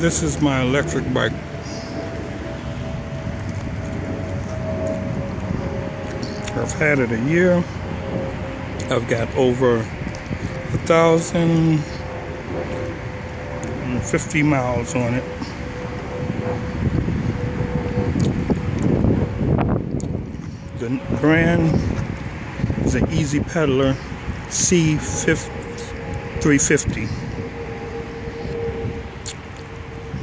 this is my electric bike. I've had it a year. I've got over a thousand and fifty miles on it. The brand is an EZ Pedaler C350.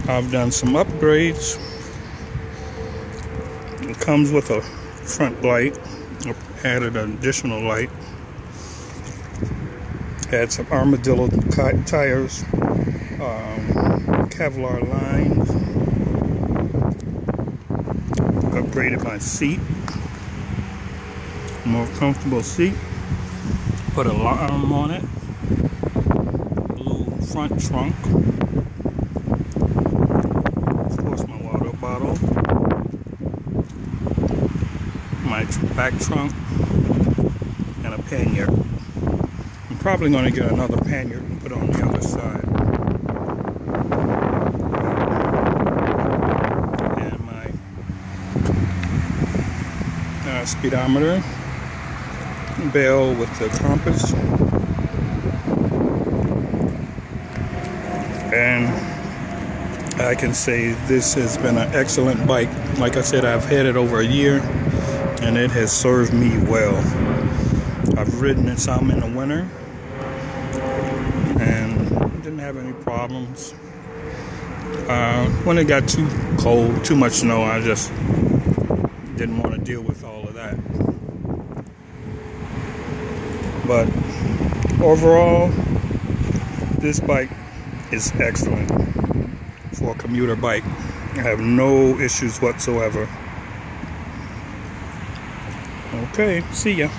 I've done some upgrades. It comes with a front light. Added an additional light. Had some armadillo tires, um, Kevlar lines. Upgraded my seat. More comfortable seat. Put a alarm on it. Blue front trunk. Bottle, my back trunk, and a pannier. I'm probably going to get another pannier and put on the other side. And my uh, speedometer, bell with the compass, and I can say this has been an excellent bike. Like I said, I've had it over a year and it has served me well. I've ridden it some in the winter and didn't have any problems. Uh, when it got too cold, too much snow, I just didn't want to deal with all of that. But overall, this bike is excellent for a commuter bike. I have no issues whatsoever. Okay, see ya.